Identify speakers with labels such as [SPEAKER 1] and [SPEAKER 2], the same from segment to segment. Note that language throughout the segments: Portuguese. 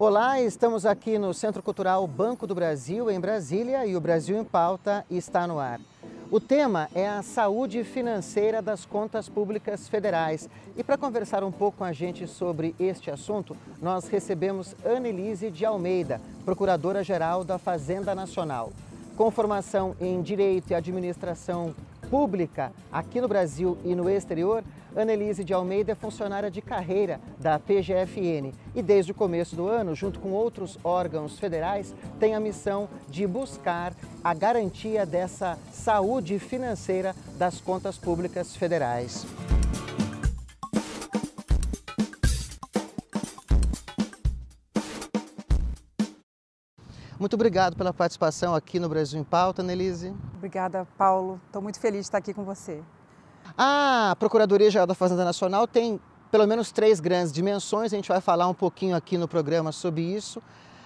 [SPEAKER 1] Olá, estamos aqui no Centro Cultural Banco do Brasil, em Brasília, e o Brasil em Pauta está no ar. O tema é a saúde financeira das contas públicas federais. E para conversar um pouco com a gente sobre este assunto, nós recebemos Annelise de Almeida, Procuradora-Geral da Fazenda Nacional. Com formação em Direito e Administração Pública aqui no Brasil e no exterior, Annelise de Almeida é funcionária de carreira da PGFN e desde o começo do ano, junto com outros órgãos federais, tem a missão de buscar a garantia dessa saúde financeira das contas públicas federais. Muito obrigado pela participação aqui no Brasil em Pauta, Annelise.
[SPEAKER 2] Obrigada, Paulo. Estou muito feliz de estar aqui com você.
[SPEAKER 1] A Procuradoria-Geral da Fazenda Nacional tem pelo menos três grandes dimensões, a gente vai falar um pouquinho aqui no programa sobre isso,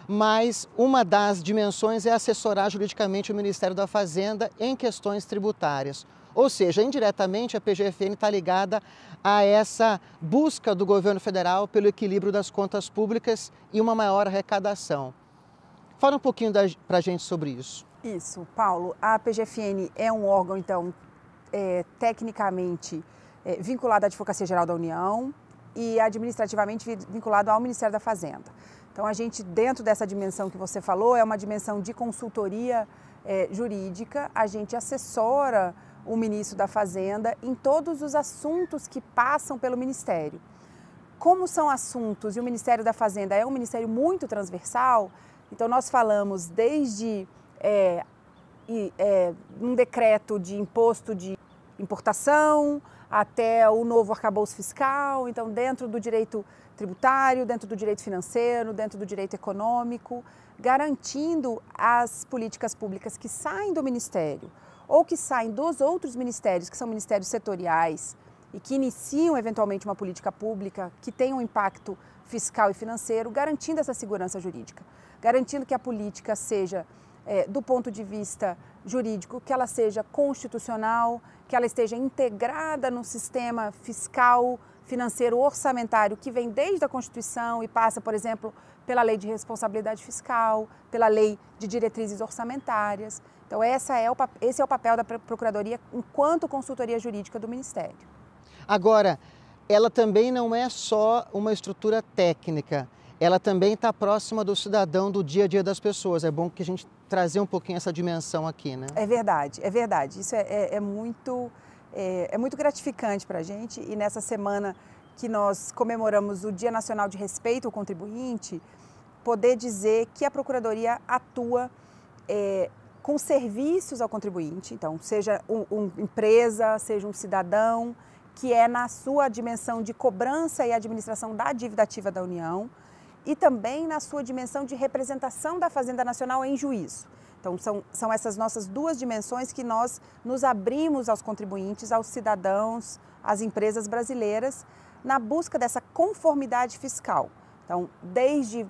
[SPEAKER 1] mas uma das dimensões é assessorar juridicamente o Ministério da Fazenda em questões tributárias. Ou seja, indiretamente a PGFN está ligada a essa busca do governo federal pelo equilíbrio das contas públicas e uma maior arrecadação. Fala um pouquinho para a gente sobre isso.
[SPEAKER 2] Isso, Paulo. A PGFN é um órgão, então, é, tecnicamente é, vinculado à Advocacia Geral da União e administrativamente vinculado ao Ministério da Fazenda. Então, a gente, dentro dessa dimensão que você falou, é uma dimensão de consultoria é, jurídica, a gente assessora o ministro da Fazenda em todos os assuntos que passam pelo Ministério. Como são assuntos e o Ministério da Fazenda é um ministério muito transversal, então nós falamos desde é, é, um decreto de imposto de importação, até o novo arcabouço fiscal, então dentro do direito tributário, dentro do direito financeiro, dentro do direito econômico, garantindo as políticas públicas que saem do ministério ou que saem dos outros ministérios, que são ministérios setoriais e que iniciam eventualmente uma política pública que tem um impacto fiscal e financeiro, garantindo essa segurança jurídica, garantindo que a política seja é, do ponto de vista jurídico, que ela seja constitucional, que ela esteja integrada no sistema fiscal, financeiro, orçamentário que vem desde a Constituição e passa, por exemplo, pela lei de responsabilidade fiscal, pela lei de diretrizes orçamentárias. Então, essa é o, esse é o papel da Procuradoria enquanto consultoria jurídica do Ministério.
[SPEAKER 1] Agora, ela também não é só uma estrutura técnica, ela também está próxima do cidadão, do dia a dia das pessoas. É bom que a gente trazer um pouquinho essa dimensão aqui, né?
[SPEAKER 2] É verdade, é verdade. Isso é, é, é muito, é, é muito gratificante para a gente e nessa semana que nós comemoramos o Dia Nacional de Respeito ao Contribuinte, poder dizer que a Procuradoria atua é, com serviços ao contribuinte, então, seja uma um empresa, seja um cidadão, que é na sua dimensão de cobrança e administração da dívida ativa da União, e também na sua dimensão de representação da Fazenda Nacional em juízo. Então, são, são essas nossas duas dimensões que nós nos abrimos aos contribuintes, aos cidadãos, às empresas brasileiras, na busca dessa conformidade fiscal. Então, desde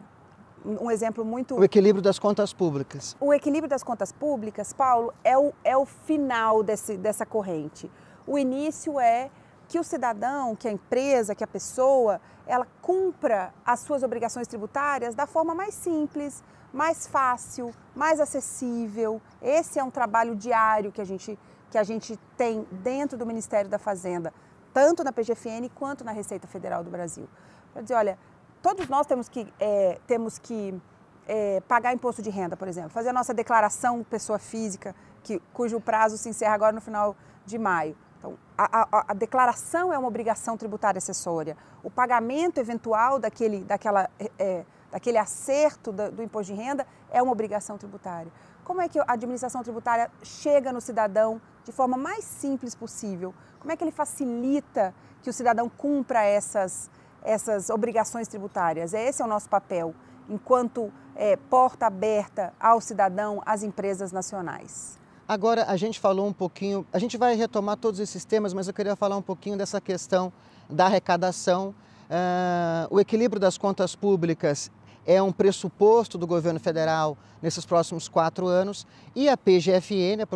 [SPEAKER 2] um exemplo muito.
[SPEAKER 1] O equilíbrio das contas públicas.
[SPEAKER 2] O equilíbrio das contas públicas, Paulo, é o, é o final desse, dessa corrente. O início é que o cidadão, que a empresa, que a pessoa, ela cumpra as suas obrigações tributárias da forma mais simples, mais fácil, mais acessível. Esse é um trabalho diário que a gente, que a gente tem dentro do Ministério da Fazenda, tanto na PGFN quanto na Receita Federal do Brasil. Para dizer, olha, todos nós temos que, é, temos que é, pagar imposto de renda, por exemplo, fazer a nossa declaração pessoa física, que, cujo prazo se encerra agora no final de maio. Então, a, a, a, declaração é uma obrigação tributária acessória. O pagamento eventual daquele, daquela, é, daquele acerto do, do imposto de renda é uma obrigação tributária. Como é que a administração tributária chega no cidadão de forma mais simples possível? Como é que ele facilita que o cidadão cumpra essas, essas obrigações tributárias? Esse é o nosso papel, enquanto é, porta aberta ao cidadão, às empresas nacionais.
[SPEAKER 1] Agora, a gente falou um pouquinho, a gente vai retomar todos esses temas, mas eu queria falar um pouquinho dessa questão da arrecadação. Uh, o equilíbrio das contas públicas é um pressuposto do governo federal nesses próximos quatro anos e a PGFN, a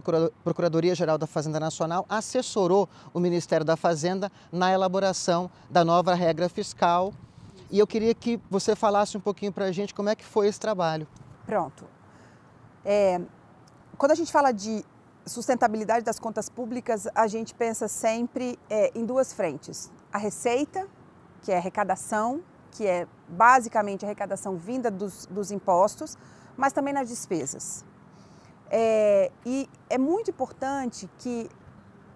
[SPEAKER 1] Procuradoria-Geral da Fazenda Nacional, assessorou o Ministério da Fazenda na elaboração da nova regra fiscal E eu queria que você falasse um pouquinho para a gente como é que foi esse trabalho.
[SPEAKER 2] Pronto. É, quando a gente fala de sustentabilidade das contas públicas, a gente pensa sempre é, em duas frentes. A receita, que é arrecadação, que é basicamente a arrecadação vinda dos, dos impostos, mas também nas despesas. É, e é muito importante que,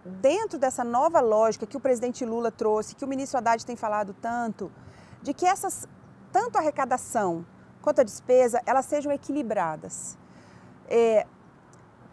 [SPEAKER 2] dentro dessa nova lógica que o presidente Lula trouxe, que o ministro Haddad tem falado tanto, de que essas, tanto a arrecadação quanto a despesa, elas sejam equilibradas. É,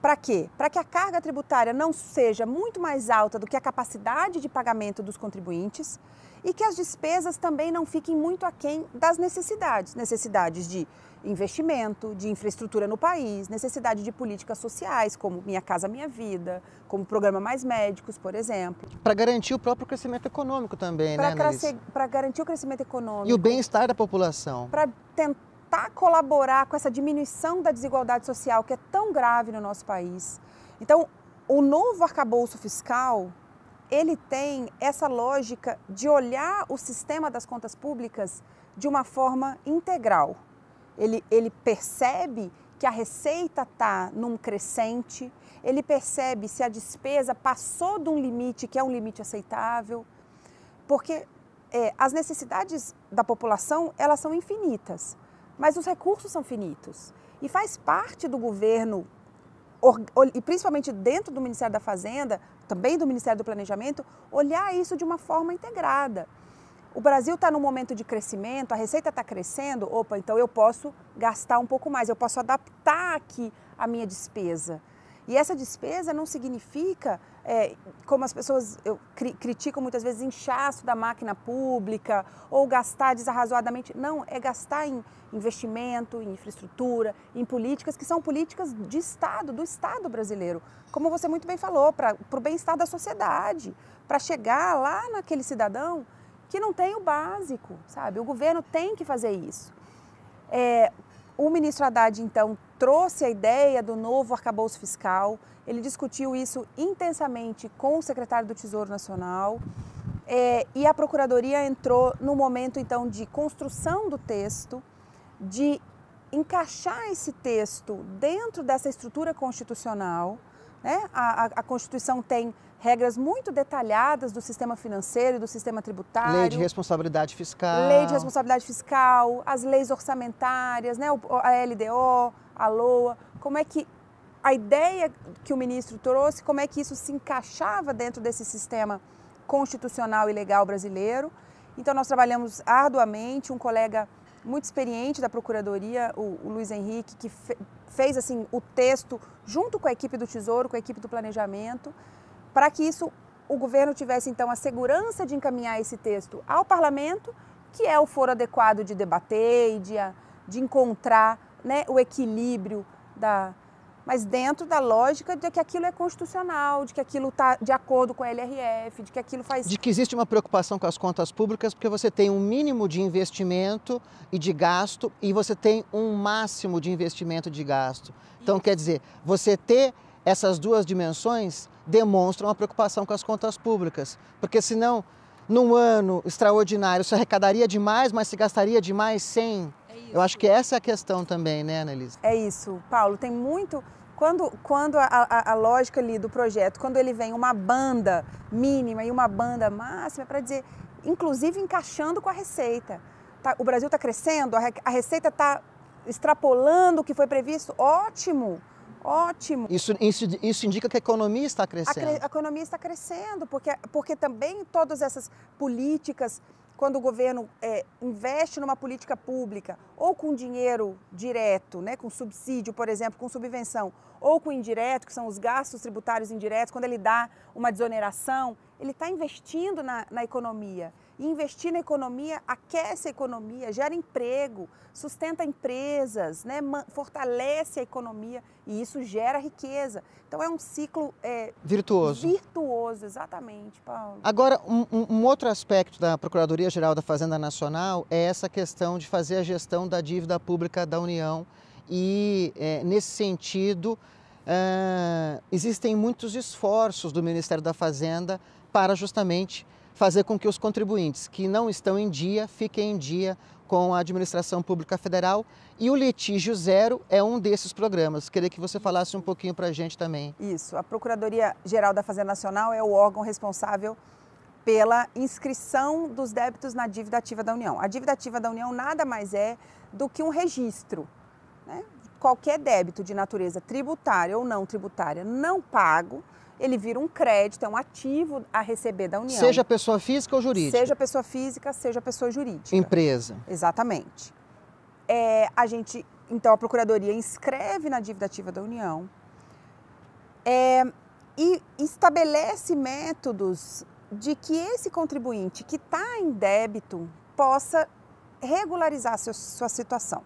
[SPEAKER 2] para quê? Para que a carga tributária não seja muito mais alta do que a capacidade de pagamento dos contribuintes e que as despesas também não fiquem muito aquém das necessidades. Necessidades de investimento, de infraestrutura no país, necessidade de políticas sociais, como Minha Casa Minha Vida, como Programa Mais Médicos, por exemplo.
[SPEAKER 1] Para garantir o próprio crescimento econômico também,
[SPEAKER 2] pra
[SPEAKER 1] né,
[SPEAKER 2] Para garantir o crescimento econômico.
[SPEAKER 1] E o bem-estar da população.
[SPEAKER 2] Para tentar tentar colaborar com essa diminuição da desigualdade social que é tão grave no nosso país. Então, o novo arcabouço fiscal, ele tem essa lógica de olhar o sistema das contas públicas de uma forma integral. Ele, ele percebe que a receita está num crescente, ele percebe se a despesa passou de um limite que é um limite aceitável, porque é, as necessidades da população elas são infinitas mas os recursos são finitos. E faz parte do governo, e principalmente dentro do Ministério da Fazenda, também do Ministério do Planejamento, olhar isso de uma forma integrada. O Brasil está num momento de crescimento, a receita está crescendo, opa, então eu posso gastar um pouco mais, eu posso adaptar aqui a minha despesa. E essa despesa não significa, é, como as pessoas eu, cri, criticam muitas vezes, inchaço da máquina pública ou gastar desarrazoadamente. Não, é gastar em investimento, em infraestrutura, em políticas que são políticas de Estado, do Estado brasileiro. Como você muito bem falou, para o bem-estar da sociedade, para chegar lá naquele cidadão que não tem o básico, sabe? O governo tem que fazer isso. É, o ministro Haddad, então, trouxe a ideia do novo arcabouço fiscal, ele discutiu isso intensamente com o secretário do Tesouro Nacional é, e a Procuradoria entrou no momento, então, de construção do texto, de encaixar esse texto dentro dessa estrutura constitucional. Né? A, a, a Constituição tem regras muito detalhadas do sistema financeiro e do sistema tributário.
[SPEAKER 1] Lei de responsabilidade fiscal.
[SPEAKER 2] Lei de responsabilidade fiscal, as leis orçamentárias, né? a LDO, a LOA. Como é que a ideia que o ministro trouxe, como é que isso se encaixava dentro desse sistema constitucional e legal brasileiro. Então nós trabalhamos arduamente, um colega muito experiente da Procuradoria, o, o Luiz Henrique, que fe, fez assim o texto junto com a equipe do Tesouro, com a equipe do Planejamento, para que isso o governo tivesse então a segurança de encaminhar esse texto ao parlamento, que é o foro adequado de debater e de, de encontrar né, o equilíbrio da, mas dentro da lógica de que aquilo é constitucional, de que aquilo está de acordo com a LRF, de que aquilo faz.
[SPEAKER 1] De que existe uma preocupação com as contas públicas, porque você tem um mínimo de investimento e de gasto e você tem um máximo de investimento e de gasto. Então, quer dizer, você ter essas duas dimensões demonstram uma preocupação com as contas públicas, porque senão, num ano extraordinário, se arrecadaria demais, mas se gastaria demais sem. É Eu acho que essa é a questão também, né, Annelise?
[SPEAKER 2] É isso, Paulo. Tem muito. Quando, quando a, a, a lógica ali do projeto, quando ele vem uma banda mínima e uma banda máxima, é para dizer, inclusive encaixando com a receita. Tá, o Brasil está crescendo, a, a receita está extrapolando o que foi previsto, ótimo. Ótimo.
[SPEAKER 1] Isso, isso, isso indica que a economia está crescendo.
[SPEAKER 2] A, a, economia está crescendo, porque, porque também todas essas políticas, quando o governo é, investe numa política pública, ou com dinheiro direto, né, com subsídio, por exemplo, com subvenção, ou com indireto, que são os gastos tributários indiretos, quando ele dá uma desoneração, ele está investindo na, na economia. E investir na economia aquece a economia, gera emprego, sustenta empresas, né, fortalece a economia e isso gera riqueza. Então é um ciclo é,
[SPEAKER 1] virtuoso.
[SPEAKER 2] Virtuoso, exatamente, Paulo.
[SPEAKER 1] Agora, um, um outro aspecto da Procuradoria-Geral da Fazenda Nacional é essa questão de fazer a gestão da dívida pública da União e, é, nesse sentido, é, existem muitos esforços do Ministério da Fazenda para justamente fazer com que os contribuintes que não estão em dia fiquem em dia com a administração pública federal e o litígio zero é um desses programas. Queria que você falasse um pouquinho para a gente também.
[SPEAKER 2] Isso, a Procuradoria Geral da Fazenda Nacional é o órgão responsável pela inscrição dos débitos na dívida ativa da União. A dívida ativa da União nada mais é do que um registro. Né? Qualquer débito de natureza tributária ou não tributária não pago, ele vira um crédito, é um ativo a receber da União.
[SPEAKER 1] Seja pessoa física ou jurídica?
[SPEAKER 2] Seja pessoa física, seja pessoa jurídica.
[SPEAKER 1] Empresa.
[SPEAKER 2] Exatamente. É, a gente, então, a Procuradoria inscreve na dívida ativa da União é, e estabelece métodos de que esse contribuinte que está em débito possa regularizar seu, sua situação.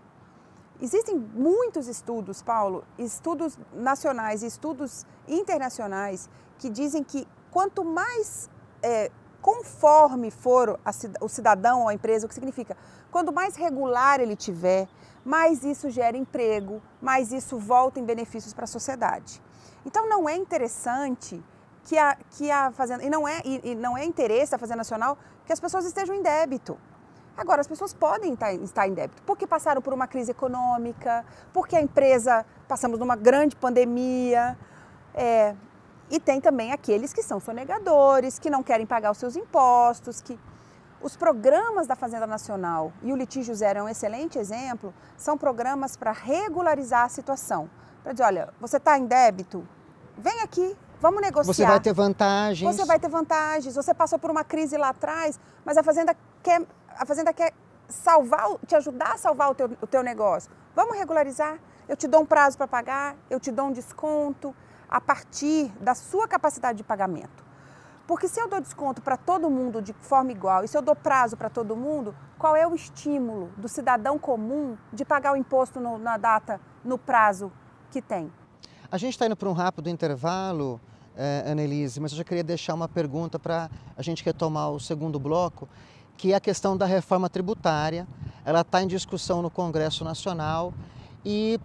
[SPEAKER 2] Existem muitos estudos, Paulo, estudos nacionais e estudos internacionais que dizem que quanto mais é, conforme for o cidadão ou a empresa, o que significa? Quanto mais regular ele tiver, mais isso gera emprego, mais isso volta em benefícios para a sociedade. Então não é interessante que a, que a Fazenda. E não, é, e, e não é interesse da Fazenda Nacional que as pessoas estejam em débito. Agora, as pessoas podem estar em débito porque passaram por uma crise econômica, porque a empresa, passamos numa grande pandemia. É, e tem também aqueles que são sonegadores, que não querem pagar os seus impostos, que os programas da Fazenda Nacional e o litígio zero é um excelente exemplo, são programas para regularizar a situação. Para dizer, olha, você está em débito, vem aqui, Vamos negociar.
[SPEAKER 1] Você vai ter vantagens.
[SPEAKER 2] Você vai ter vantagens. Você passou por uma crise lá atrás, mas a fazenda quer, a fazenda quer salvar, te ajudar a salvar o teu, o teu negócio. Vamos regularizar. Eu te dou um prazo para pagar, eu te dou um desconto a partir da sua capacidade de pagamento. Porque se eu dou desconto para todo mundo de forma igual e se eu dou prazo para todo mundo, qual é o estímulo do cidadão comum de pagar o imposto no, na data, no prazo que tem?
[SPEAKER 1] A gente está indo para um rápido intervalo é, Annelise, mas eu já queria deixar uma pergunta para a gente retomar o segundo bloco, que é a questão da reforma tributária. Ela está em discussão no Congresso Nacional e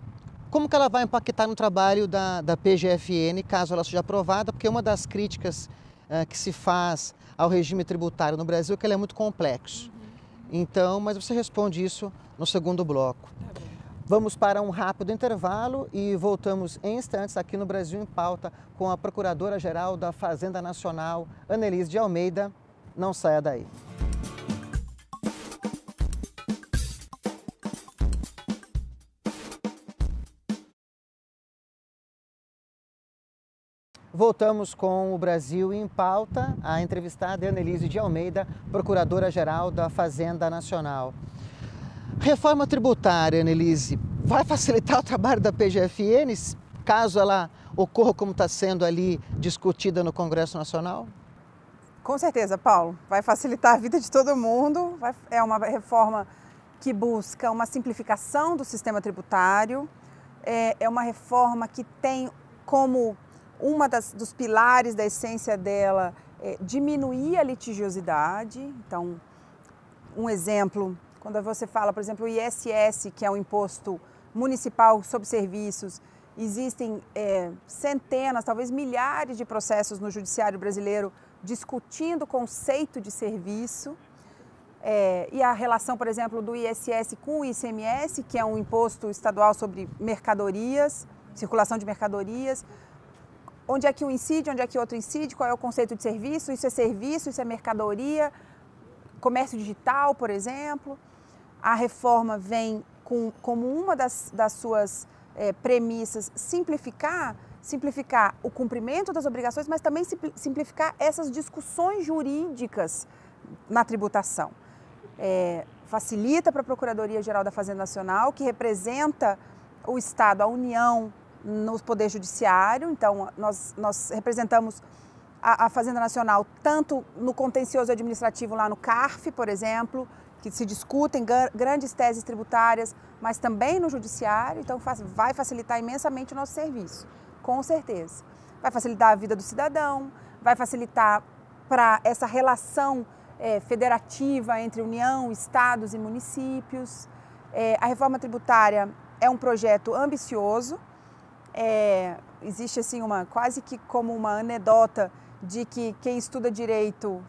[SPEAKER 1] como que ela vai impactar no trabalho da, da PGFN, caso ela seja aprovada, porque uma das críticas é, que se faz ao regime tributário no Brasil é que ele é muito complexo. Uhum. Então, mas você responde isso no segundo bloco. Tá Vamos para um rápido intervalo e voltamos em instantes aqui no Brasil em Pauta com a Procuradora-Geral da Fazenda Nacional, Annelise de Almeida. Não saia daí. Voltamos com o Brasil em pauta. A entrevistada é Annelise de Almeida, Procuradora-Geral da Fazenda Nacional. Reforma tributária, Annelise, vai facilitar o trabalho da PGFN, caso ela ocorra como está sendo ali discutida no Congresso Nacional?
[SPEAKER 2] Com certeza, Paulo. Vai facilitar a vida de todo mundo. É uma reforma que busca uma simplificação do sistema tributário. É, é uma reforma que tem como uma das, dos pilares da essência dela é, diminuir a litigiosidade. Então, um exemplo quando você fala, por exemplo, o ISS, que é um imposto municipal sobre serviços, existem é, centenas, talvez milhares de processos no judiciário brasileiro discutindo o conceito de serviço é, e a relação, por exemplo, do ISS com o ICMS, que é um imposto estadual sobre mercadorias, circulação de mercadorias. Onde é que um incide, onde é que outro incide, qual é o conceito de serviço, isso é serviço, isso é mercadoria, comércio digital, por exemplo a reforma vem com, como uma das, das suas é, premissas simplificar, simplificar o cumprimento das obrigações, mas também simplificar essas discussões jurídicas na tributação. É, facilita para a Procuradoria-Geral da Fazenda Nacional, que representa o Estado, a União no Poder Judiciário. Então, nós, nós representamos a, a Fazenda Nacional tanto no contencioso administrativo lá no CARF, por exemplo, que se discutem grandes teses tributárias, mas também no judiciário, então vai facilitar imensamente o nosso serviço, com certeza. Vai facilitar a vida do cidadão, vai facilitar para essa relação é, federativa entre União, Estados e municípios. É, a reforma tributária é um projeto ambicioso. É, existe assim uma quase que como uma anedota de que quem estuda direito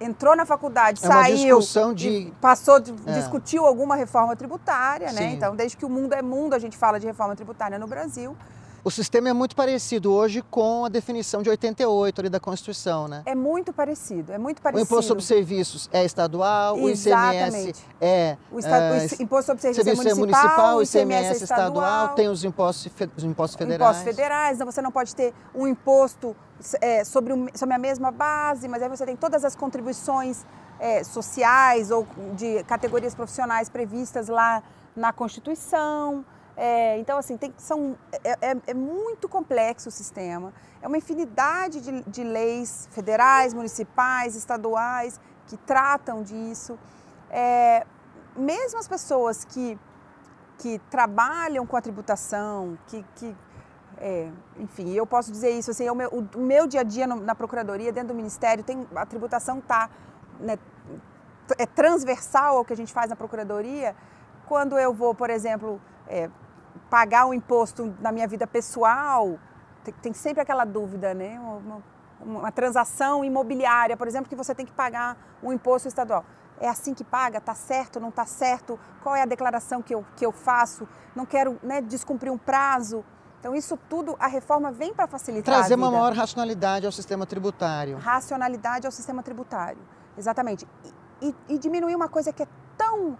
[SPEAKER 2] entrou na faculdade,
[SPEAKER 1] é
[SPEAKER 2] saiu,
[SPEAKER 1] de...
[SPEAKER 2] passou, é. discutiu alguma reforma tributária, né? Sim. né? Então, desde que o mundo é mundo, a gente fala de reforma tributária no Brasil.
[SPEAKER 1] O sistema é muito parecido hoje com a definição de 88 ali da Constituição, né?
[SPEAKER 2] É muito parecido, é muito parecido.
[SPEAKER 1] O imposto sobre serviços é estadual, Exatamente. o ICMS é...
[SPEAKER 2] O, é, o imposto sobre serviços é, é municipal, municipal, o ICMS, é estadual,
[SPEAKER 1] tem os impostos, os impostos federais.
[SPEAKER 2] Impostos federais, então você não pode ter um imposto é, sobre, sobre a mesma base, mas aí você tem todas as contribuições é, sociais ou de categorias profissionais previstas lá na Constituição. É, então, assim, tem, são, é, é, é, muito complexo o sistema. É uma infinidade de, de leis federais, municipais, estaduais que tratam disso. É, mesmo as pessoas que, que trabalham com a tributação, que, que é, enfim, eu posso dizer isso, assim, é o, meu, o, meu dia a dia na Procuradoria, dentro do Ministério, tem, a tributação está né, é transversal ao que a gente faz na Procuradoria. Quando eu vou, por exemplo, é, pagar um imposto na minha vida pessoal, tem, tem sempre aquela dúvida, né? Uma, uma, transação imobiliária, por exemplo, que você tem que pagar um imposto estadual. É assim que paga? Está certo? Não está certo? Qual é a declaração que eu, que eu faço? Não quero né, descumprir um prazo. Então, isso tudo, a reforma vem para facilitar
[SPEAKER 1] Trazer uma maior racionalidade ao sistema tributário.
[SPEAKER 2] Racionalidade ao sistema tributário, exatamente. E, e, e diminuir uma coisa que é tão,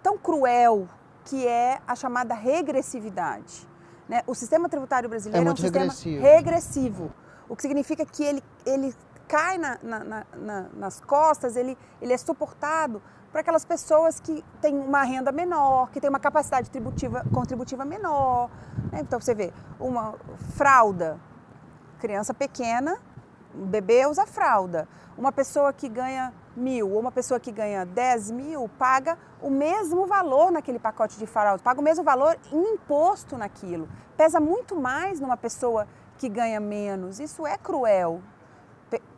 [SPEAKER 2] tão cruel que é a chamada regressividade. Né? O sistema tributário brasileiro é, é um sistema regressivo. regressivo. o que significa que ele, ele cai na, na, na, nas costas, ele, ele é suportado para aquelas pessoas que têm uma renda menor, que têm uma capacidade tributiva, contributiva menor. Né? Então você vê, uma fralda, criança pequena, bebê usa fralda. Uma pessoa que ganha mil ou uma pessoa que ganha 10 mil paga o mesmo valor naquele pacote de fralda, paga o mesmo valor em imposto naquilo. Pesa muito mais numa pessoa que ganha menos. Isso é cruel.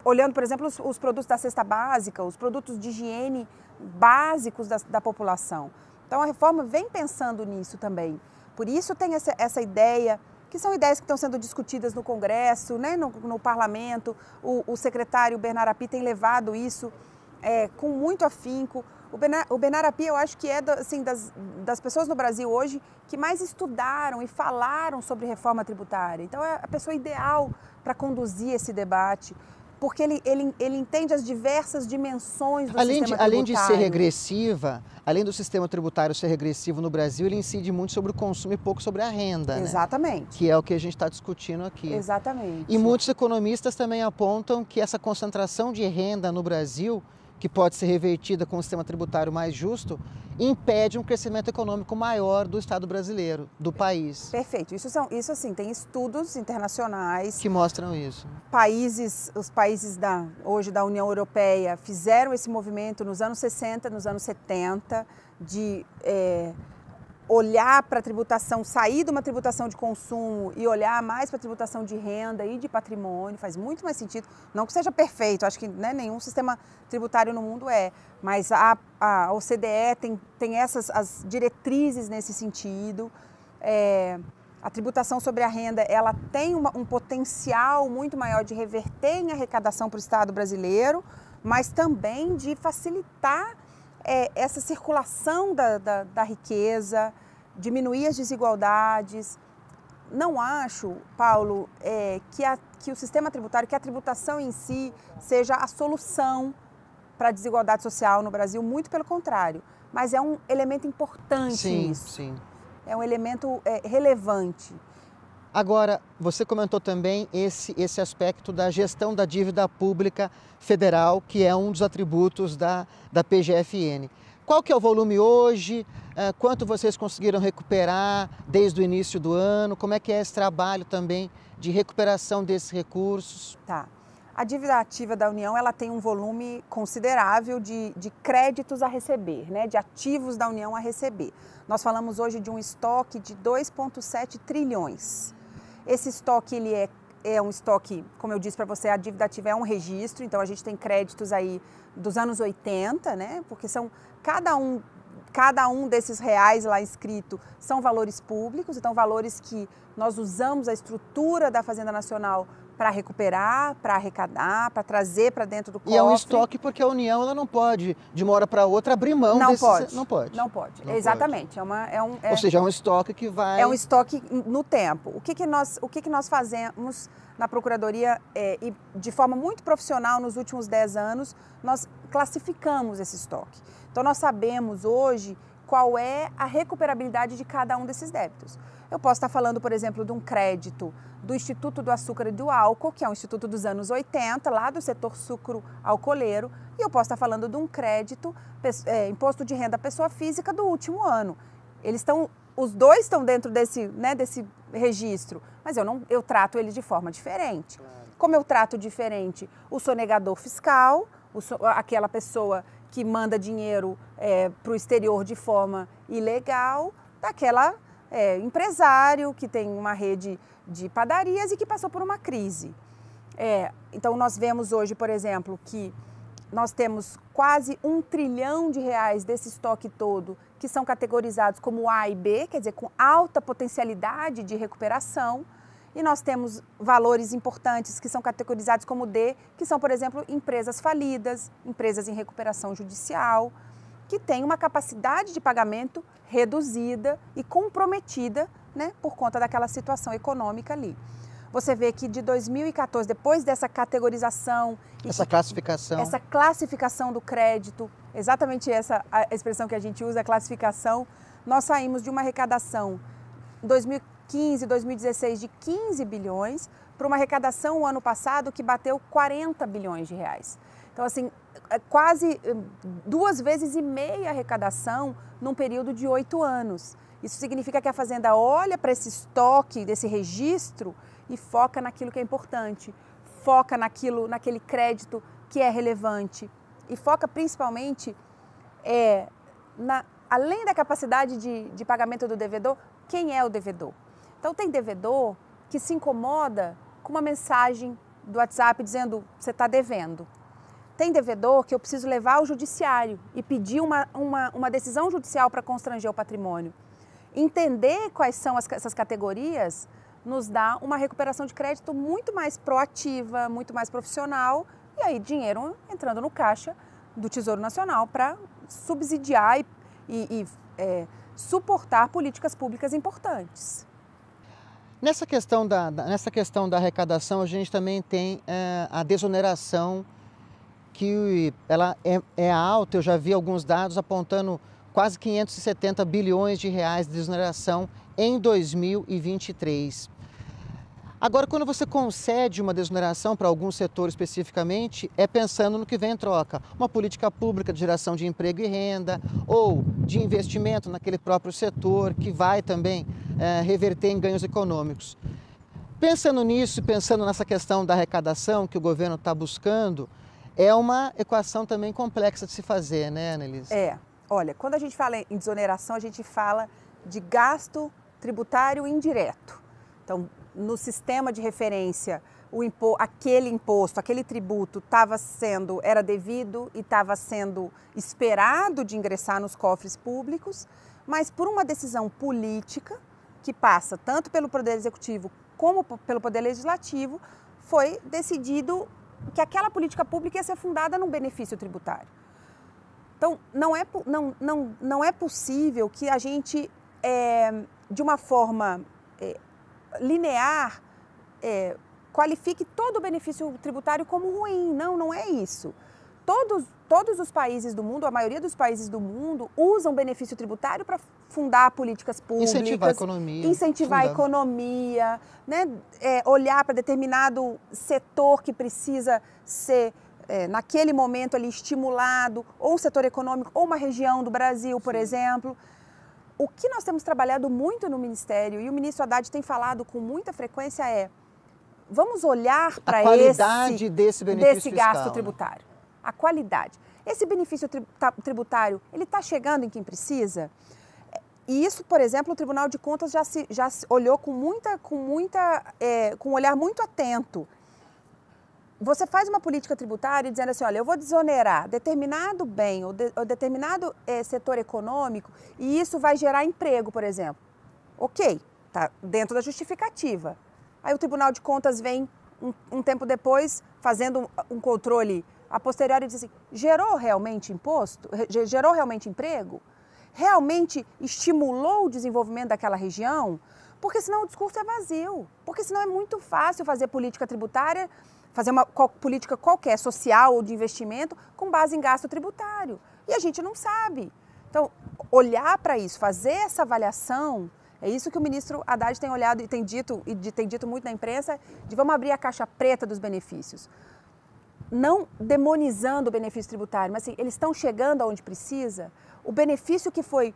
[SPEAKER 2] Olhando, por exemplo, os, os produtos da cesta básica, os produtos de higiene básicos da, da, população. Então a reforma vem pensando nisso também. Por isso tem essa, essa ideia que são ideias que estão sendo discutidas no Congresso, né, no, no parlamento. O, o secretário Bernardo Api tem levado isso é, com muito afinco. O, Benar, o Benarapi, eu acho que é assim, das, das pessoas no Brasil hoje que mais estudaram e falaram sobre reforma tributária. Então, é a pessoa ideal para conduzir esse debate porque ele, ele, ele entende as diversas dimensões do
[SPEAKER 1] além
[SPEAKER 2] sistema
[SPEAKER 1] de, Além de ser regressiva, além do sistema tributário ser regressivo no Brasil, ele incide muito sobre o consumo e pouco sobre a renda.
[SPEAKER 2] Né? Exatamente.
[SPEAKER 1] Né? Que é o que a gente está discutindo aqui.
[SPEAKER 2] Exatamente.
[SPEAKER 1] E muitos economistas também apontam que essa concentração de renda no Brasil que pode ser revertida com um sistema tributário mais justo, impede um crescimento econômico maior do Estado brasileiro, do país.
[SPEAKER 2] Perfeito. Isso, são, isso assim, tem estudos internacionais.
[SPEAKER 1] Que mostram isso.
[SPEAKER 2] Países, os países da, hoje da União Europeia fizeram esse movimento nos anos 60, nos anos 70, de é, olhar para a tributação, sair de uma tributação de consumo e olhar mais para a tributação de renda e de patrimônio, faz muito mais sentido. Não que seja perfeito, acho que né, nenhum sistema tributário no mundo é, mas a, a OCDE tem, tem essas as diretrizes nesse sentido. É, a tributação sobre a renda ela tem uma, um potencial muito maior de reverter em arrecadação para o Estado brasileiro, mas também de facilitar é, essa circulação da, da, da riqueza, diminuir as desigualdades. Não acho, Paulo, é, que, a, que o sistema tributário, que a tributação em si seja a solução para a desigualdade social no Brasil, muito pelo contrário. Mas é um elemento importante
[SPEAKER 1] sim,
[SPEAKER 2] isso.
[SPEAKER 1] Sim.
[SPEAKER 2] É um elemento é, relevante.
[SPEAKER 1] Agora, você comentou também esse, esse aspecto da gestão da dívida pública federal, que é um dos atributos da, da PGFN. Qual que é o volume hoje? É, quanto vocês conseguiram recuperar desde o início do ano? Como é que é esse trabalho também de recuperação desses recursos?
[SPEAKER 2] Tá. A dívida ativa da União ela tem um volume considerável de, de créditos a receber, né, de ativos da União a receber. Nós falamos hoje de um estoque de 2,7 trilhões. Esse estoque ele é, é um estoque, como eu disse para você, a dívida ativa é um registro, então a gente tem créditos aí dos anos 80, né? Porque são cada um cada um desses reais lá escrito são valores públicos, então valores que nós usamos a estrutura da Fazenda Nacional para recuperar, para arrecadar, para trazer para dentro do cofre.
[SPEAKER 1] E é um estoque porque a União ela não pode, de uma hora para outra, abrir mão
[SPEAKER 2] não
[SPEAKER 1] desse...
[SPEAKER 2] Pode.
[SPEAKER 1] Não pode.
[SPEAKER 2] Não pode. Não Exatamente. Pode. É uma, é um, é...
[SPEAKER 1] Ou seja, é um estoque que vai...
[SPEAKER 2] É um estoque no tempo. O que, que, nós, o que, que nós fazemos na Procuradoria é, e de forma muito profissional nos últimos 10 anos, nós classificamos esse estoque. Então, nós sabemos hoje qual é a recuperabilidade de cada um desses débitos. Eu posso estar falando, por exemplo, de um crédito do Instituto do Açúcar e do Álcool, que é um instituto dos anos 80, lá do setor sucro alcooleiro, e eu posso estar falando de um crédito, é, imposto de renda pessoa física do último ano. Eles estão, os dois estão dentro desse, né, desse registro, mas eu não, eu trato eles de forma diferente. Como eu trato diferente o sonegador fiscal, o, aquela pessoa que manda dinheiro é, para o exterior de forma ilegal, daquela é, empresário que tem uma rede de padarias e que passou por uma crise. É, então, nós vemos hoje, por exemplo, que nós temos quase um trilhão de reais desse estoque todo que são categorizados como A e B, quer dizer, com alta potencialidade de recuperação. E nós temos valores importantes que são categorizados como D, que são, por exemplo, empresas falidas, empresas em recuperação judicial, que têm uma capacidade de pagamento reduzida e comprometida né, por conta daquela situação econômica ali. Você vê que de 2014, depois dessa categorização,
[SPEAKER 1] essa classificação,
[SPEAKER 2] essa classificação do crédito, exatamente essa a expressão que a gente usa, classificação, nós saímos de uma arrecadação 2015, 2016 de 15 bilhões para uma arrecadação o ano passado que bateu 40 bilhões de reais. Então, assim, quase hum, duas vezes e meia arrecadação num período de oito anos. Isso significa que a Fazenda olha para esse estoque, desse registro e foca naquilo que é importante, foca naquilo, naquele crédito que é relevante e foca principalmente é, na, além da capacidade de, de pagamento do devedor, quem é o devedor. Então tem devedor que se incomoda com uma mensagem do WhatsApp dizendo você está devendo. Tem devedor que eu preciso levar ao judiciário e pedir uma, uma, uma decisão judicial para constranger o patrimônio. Entender quais são as, essas categorias nos dá uma recuperação de crédito muito mais proativa, muito mais profissional e aí dinheiro entrando no caixa do Tesouro Nacional para subsidiar e, e, e é, suportar políticas públicas importantes.
[SPEAKER 1] Nessa questão da, nessa questão da arrecadação, a gente também tem é, a desoneração que ela é, é alta, eu já vi alguns dados apontando quase 570 bilhões de reais de desoneração em 2023. Agora, quando você concede uma desoneração para algum setor especificamente, é pensando no que vem em troca. Uma política pública de geração de emprego e renda ou de investimento naquele próprio setor que vai também é, reverter em ganhos econômicos. Pensando nisso, pensando nessa questão da arrecadação que o governo está buscando, é uma equação também complexa de se fazer, né, Annelise?
[SPEAKER 2] É. Olha, quando a gente fala em desoneração, a gente fala de gasto tributário indireto. Então, no sistema de referência, o impo aquele imposto, aquele tributo estava sendo, era devido e estava sendo esperado de ingressar nos cofres públicos, mas por uma decisão política que passa tanto pelo Poder Executivo como pelo Poder Legislativo, foi decidido que aquela política pública ia ser fundada num benefício tributário. Então, não é, não, não, não é possível que a gente, é, de uma forma é, linear, é, qualifique todo o benefício tributário como ruim. Não, não é isso. Todos, todos os países do mundo, a maioria dos países do mundo, usam benefício tributário para fundar políticas públicas.
[SPEAKER 1] Incentivar a economia.
[SPEAKER 2] Incentivar fundar. a economia, né? É, olhar para determinado setor que precisa ser, é, naquele momento ali, estimulado, ou um setor econômico, ou uma região do Brasil, por Sim. exemplo. O que nós temos trabalhado muito no Ministério, e o ministro Haddad tem falado com muita frequência, é vamos olhar para esse
[SPEAKER 1] desse, benefício
[SPEAKER 2] desse gasto
[SPEAKER 1] fiscal, né?
[SPEAKER 2] tributário a qualidade. Esse benefício tá, tributário, ele está chegando em quem precisa? E isso, por exemplo, o Tribunal de Contas já, se, já se olhou com muita, com muita, é, com um olhar muito atento. Você faz uma política tributária dizendo assim, olha, eu vou desonerar determinado bem ou, de, ou determinado é, setor econômico e isso vai gerar emprego, por exemplo. Ok, está dentro da justificativa. Aí o Tribunal de Contas vem um, um tempo depois, fazendo um controle a posteriori, diz assim, gerou realmente imposto? Gerou realmente emprego? Realmente estimulou o desenvolvimento daquela região? Porque senão o discurso é vazio. Porque senão é muito fácil fazer política tributária, fazer uma política qualquer, social ou de investimento, com base em gasto tributário. E a gente não sabe. Então, olhar para isso, fazer essa avaliação, é isso que o ministro Haddad tem olhado e tem dito, e tem dito muito na imprensa, de vamos abrir a caixa preta dos benefícios. Não demonizando o benefício tributário, mas assim, eles estão chegando aonde precisa. O benefício que foi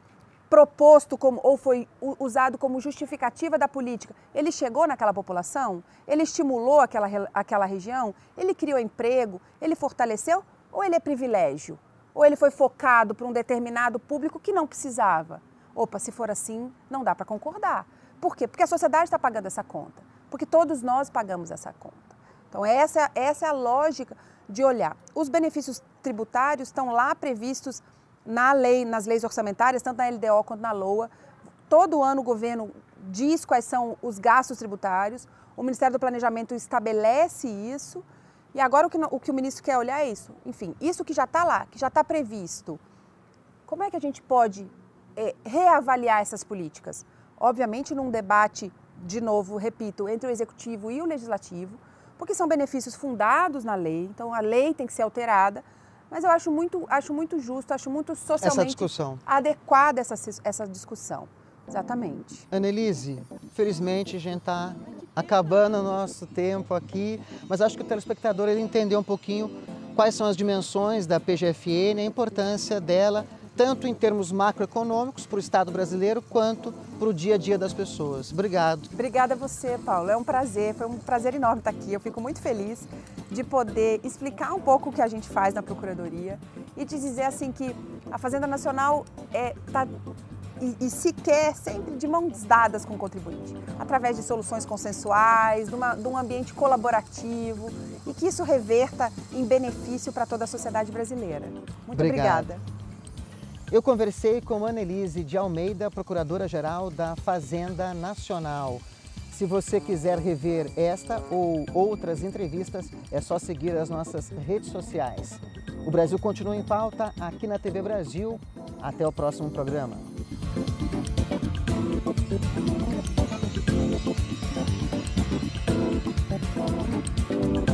[SPEAKER 2] proposto como, ou foi usado como justificativa da política, ele chegou naquela população? Ele estimulou aquela, aquela região? Ele criou emprego? Ele fortaleceu? Ou ele é privilégio? Ou ele foi focado para um determinado público que não precisava? Opa, se for assim, não dá para concordar. Por quê? Porque a sociedade está pagando essa conta. Porque todos nós pagamos essa conta. Então, essa, essa é a lógica de olhar. Os benefícios tributários estão lá previstos na lei, nas leis orçamentárias, tanto na LDO quanto na LOA, todo ano o governo diz quais são os gastos tributários, o Ministério do Planejamento estabelece isso, e agora o que, o, que o ministro quer olhar é isso. Enfim, isso que já está lá, que já está previsto, como é que a gente pode é, reavaliar essas políticas? Obviamente, num debate, de novo, repito, entre o executivo e o legislativo, porque são benefícios fundados na lei, então a lei tem que ser alterada, mas eu acho muito, acho muito justo, acho muito socialmente essa adequada essa, essa discussão. Exatamente.
[SPEAKER 1] Annelise, felizmente a gente está acabando o nosso tempo aqui, mas acho que o telespectador ele entendeu um pouquinho quais são as dimensões da PGFN, a importância dela tanto em termos macroeconômicos para o Estado brasileiro, quanto para o dia a dia das pessoas. Obrigado.
[SPEAKER 2] Obrigada a você, Paulo. É um prazer, foi um prazer enorme estar aqui. Eu fico muito feliz de poder explicar um pouco o que a gente faz na Procuradoria e de dizer assim que a Fazenda Nacional é, tá, e, e se quer sempre de mãos dadas com o contribuinte, através de soluções consensuais, de, uma, de um ambiente colaborativo e que isso reverta em benefício para toda a sociedade brasileira. Muito
[SPEAKER 1] Obrigado.
[SPEAKER 2] obrigada.
[SPEAKER 1] Eu conversei com Annelise de Almeida, Procuradora-Geral da Fazenda Nacional. Se você quiser rever esta ou outras entrevistas, é só seguir as nossas redes sociais. O Brasil continua em pauta aqui na TV Brasil. Até o próximo programa. Música